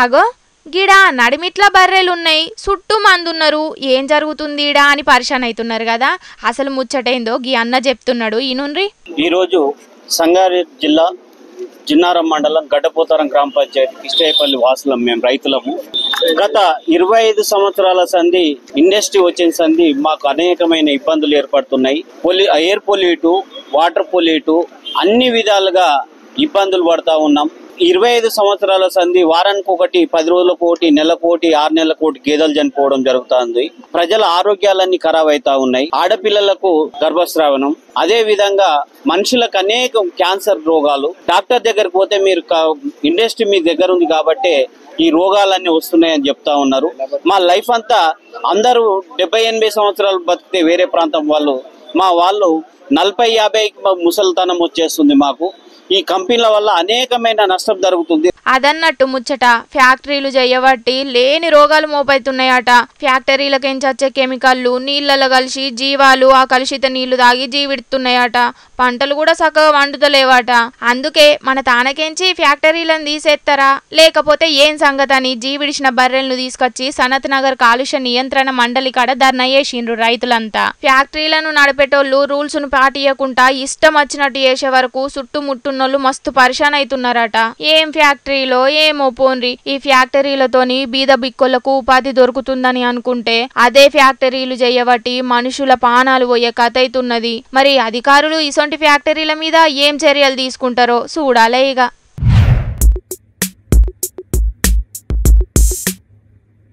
ఆగో గిడా నడిమిట్ల బర్రెలున్నాయి చుట్టూ మందున్నారు ఏం జరుగుతుంది ఈడా అని పరిశాన్ అవుతున్నారు కదా అసలు ముచ్చటైందో గీ అన్న చెప్తున్నాడు ఈనుండ్రి? ఈరోజు సంగారెడ్డి జిల్లా జిన్నారం మండలం గడ్డపోతారం గ్రామ పంచాయతీ కిష్టేపల్లి వాసులం మేము రైతులము. గత ఇరవై ఐదు సంవత్సరాల సంధి ఇండస్ట్రీ వచ్చిన సంధి మాకు అనేకమైన ఇబ్బందులు ఏర్పడుతున్నాయి. పొలి ఎయిర్ పొల్యూటు వాటర్ పొల్యూటు అన్ని విధాలుగా ఇబ్బందులు పడతా ఉన్నాం. ఇరవై ఐదు సంవత్సరాల సంధి వారానికి ఒకటి పది రోజులకు ఒకటి నెలకు ఒకటి ఆరు నెలలకు ఒకటి గేదెలు చనిపోవడం జరుగుతుంది. ప్రజల ఆరోగ్యాలన్నీ ఖరాబ్ అవుతా ఉన్నాయి. ఆడపిల్లలకు గర్భస్రావణం. అదే విధంగా మనుషులకు అనేక క్యాన్సర్ రోగాలు. డాక్టర్ దగ్గరికి పోతే మీరు ఇండస్ట్రీ మీ దగ్గర ఉంది కాబట్టి ఈ రోగాలన్నీ వస్తున్నాయని చెప్తా ఉన్నారు. మా లైఫ్ అంతా అందరూ డెబ్బై ఎనభై సంవత్సరాలు బతికితే వేరే ప్రాంతం వాళ్ళు. మా వాళ్ళు నలభై యాభై ముసలితనం వచ్చేస్తుంది మాకు. ఈ కంపెనీల వల్ల అనేకమైన నష్టం జరుగుతుంది. అదన్నట్టు ముచ్చట. ఫ్యాక్టరీలు చేయబట్టి లేని రోగాలు మోపైతున్నాయట. ఫ్యాక్టరీలకేంచి వచ్చే కెమికల్లు నీళ్ళలో కలిసి జీవాలు ఆ కలుషిత నీళ్ళు తాగి జీవిడుతున్నాయట. పంటలు కూడా చక్కగా వండుతలేవట అందుకే మన తానకేంచి ఫ్యాక్టరీలను తీసేస్తారా లేకపోతే ఏం సంగతి అని జీవిడిచిన బర్రెలను తీసుకొచ్చి సనత్ నగర్ కాలుష్య నియంత్రణ మండలి కాడ ధర్నా చేసిండ్రు రైతులంతా. ఫ్యాక్టరీలను నడిపేటోళ్ళు రూల్స్ను పాటియకుండా ఇష్టం వచ్చినట్టు చేసే వరకు చుట్టుముట్టున్నోళ్ళు మస్తు పరిశాన్ అవుతున్నారట ఏం ఫ్యాక్టరీ? ఫ్యాక్టరీలో ఏమో పోన్రి. ఈ ఫ్యాక్టరీలతోని బీద బిక్కులకు ఉపాధి దొరుకుతుందని అనుకుంటే అదే ఫ్యాక్టరీలు చేయబట్టి మనుషుల పానాలు పోయే కథ అవుతున్నది మరి అధికారులు ఇసొంటి ఫ్యాక్టరీల మీద ఏం చర్యలు తీసుకుంటారో చూడాలే ఇక